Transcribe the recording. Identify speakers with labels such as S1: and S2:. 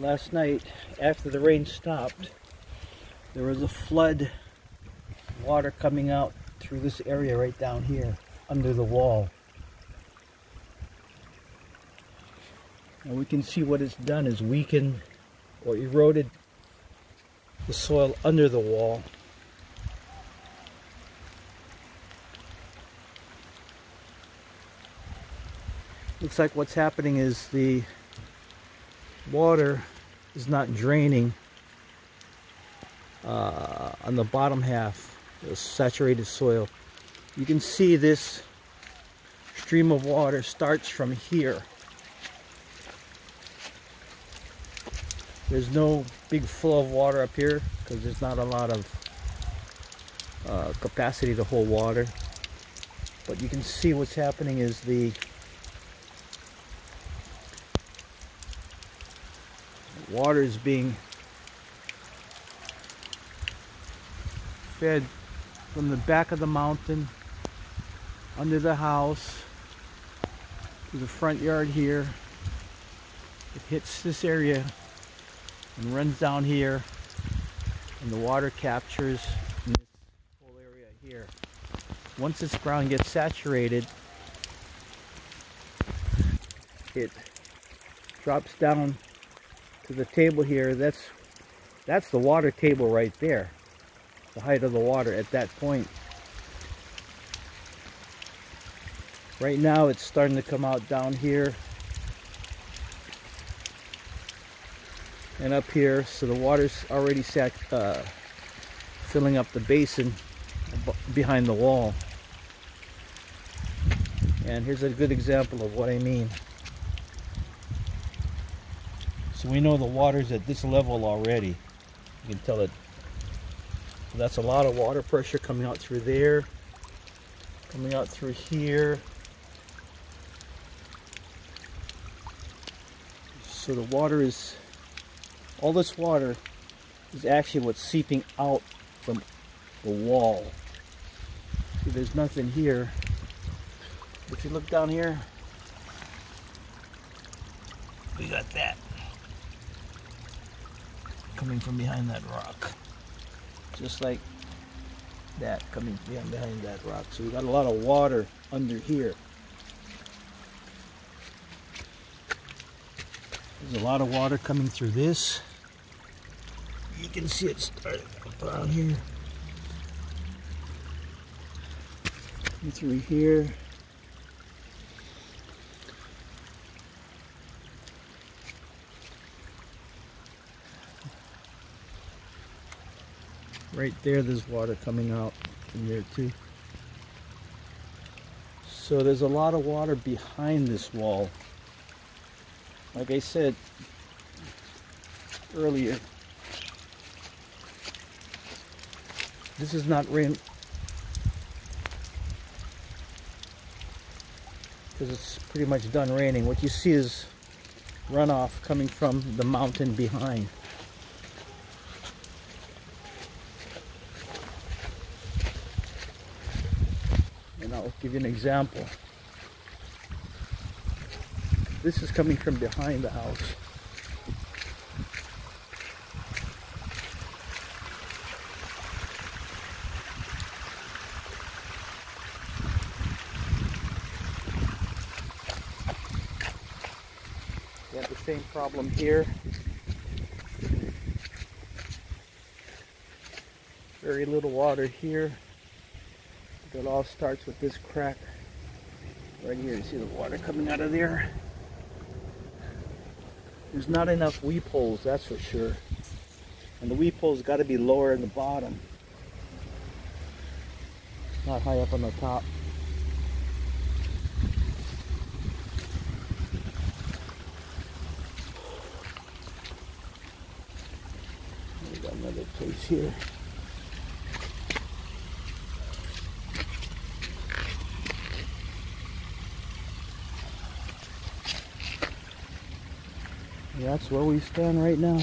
S1: last night after the rain stopped there was a flood water coming out through this area right down here under the wall. And we can see what it's done is weakened or eroded the soil under the wall. Looks like what's happening is the water is not draining uh, on the bottom half the saturated soil. You can see this stream of water starts from here. There's no big flow of water up here because there's not a lot of uh, capacity to hold water. But you can see what's happening is the water is being fed from the back of the mountain under the house to the front yard here. It hits this area and runs down here and the water captures in this whole area here. Once this ground gets saturated it drops down to the table here, that's that's the water table right there. The height of the water at that point. Right now it's starting to come out down here and up here so the water's already sat uh, filling up the basin behind the wall and here's a good example of what I mean so we know the water's at this level already. You can tell it. That's a lot of water pressure coming out through there, coming out through here. So the water is, all this water is actually what's seeping out from the wall. See, there's nothing here. If you look down here, we got that coming from behind that rock. Just like that coming behind, behind that rock. So we got a lot of water under here. There's a lot of water coming through this. You can see it starting around here. through here. Right there there's water coming out from there too. So there's a lot of water behind this wall. Like I said earlier this is not rain. Because it's pretty much done raining. What you see is runoff coming from the mountain behind I'll give you an example. This is coming from behind the house. We have the same problem here. Very little water here. It all starts with this crack right here. You see the water coming out of there? There's not enough weep holes, that's for sure. And the weep holes got to be lower in the bottom. Not high up on the top. We got another place here. That's where we stand right now.